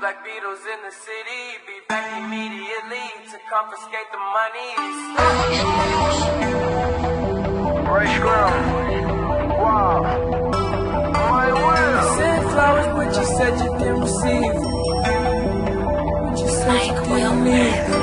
Black Beatles in the city, be back immediately to confiscate the money. Fresh ground. Wow. My will. Sent flowers, but you said you didn't receive. But you said you didn't need.